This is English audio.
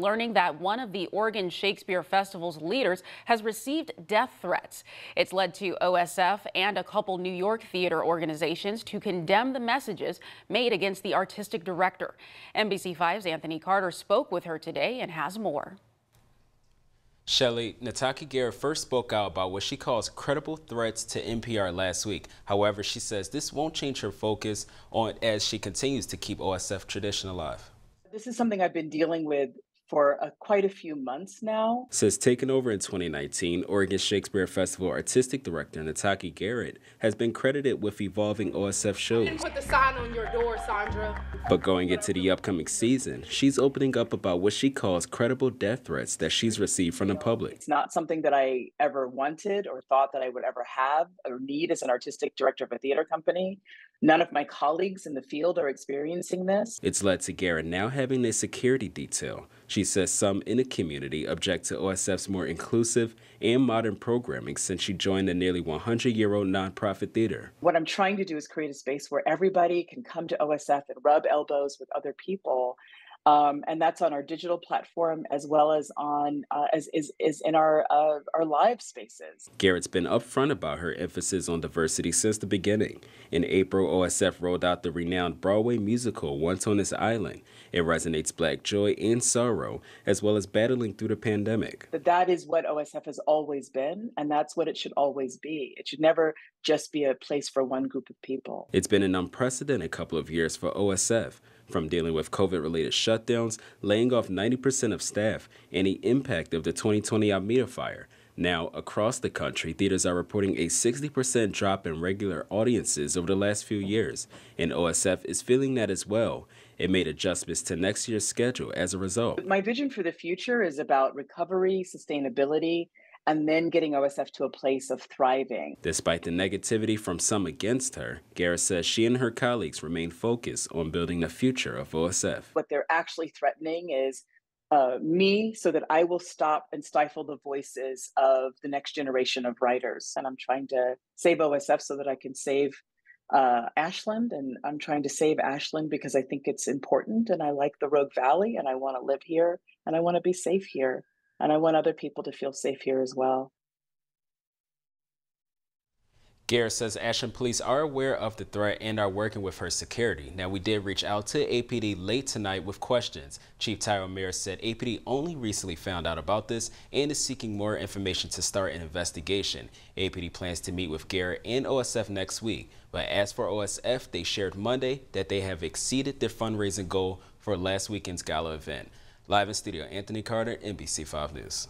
learning that one of the Oregon Shakespeare Festival's leaders has received death threats. It's led to OSF and a couple New York theater organizations to condemn the messages made against the artistic director. NBC5's Anthony Carter spoke with her today and has more. Shelly, Nataki Garrett first spoke out about what she calls credible threats to NPR last week. However, she says this won't change her focus on as she continues to keep OSF tradition alive. This is something I've been dealing with for a, quite a few months now. Since taking over in 2019, Oregon Shakespeare Festival artistic director Nataki Garrett has been credited with evolving OSF shows. put the sign on your door, Sandra. But going into the upcoming season, she's opening up about what she calls credible death threats that she's received from the public. It's not something that I ever wanted or thought that I would ever have or need as an artistic director of a theater company. None of my colleagues in the field are experiencing this. It's led to Garrett now having a security detail. She says some in the community object to OSF's more inclusive and modern programming since she joined the nearly 100 year old nonprofit theater. What I'm trying to do is create a space where everybody can come to OSF and rub elbows with other people um, and that's on our digital platform as well as on uh, as is, is in our uh, our live spaces. Garrett's been upfront about her emphasis on diversity since the beginning. In April, OSF rolled out the renowned Broadway musical Once on This Island. It resonates black joy and sorrow, as well as battling through the pandemic. That that is what OSF has always been, and that's what it should always be. It should never just be a place for one group of people. It's been an unprecedented couple of years for OSF, from dealing with COVID related shutdowns, laying off 90% of staff, and the impact of the 2020 Almeda fire. Now, across the country, theaters are reporting a 60% drop in regular audiences over the last few years, and OSF is feeling that as well. It made adjustments to next year's schedule as a result. My vision for the future is about recovery, sustainability, and then getting OSF to a place of thriving. Despite the negativity from some against her, Garrett says she and her colleagues remain focused on building the future of OSF. What they're actually threatening is uh, me so that I will stop and stifle the voices of the next generation of writers. And I'm trying to save OSF so that I can save uh, Ashland. And I'm trying to save Ashland because I think it's important and I like the Rogue Valley and I want to live here and I want to be safe here. And I want other people to feel safe here as well. Garrett says Ashland police are aware of the threat and are working with her security. Now, we did reach out to APD late tonight with questions. Chief Tighe O'Meara said APD only recently found out about this and is seeking more information to start an investigation. APD plans to meet with Garrett and OSF next week. But as for OSF, they shared Monday that they have exceeded their fundraising goal for last weekend's gala event. Live in studio, Anthony Carter, NBC5 News.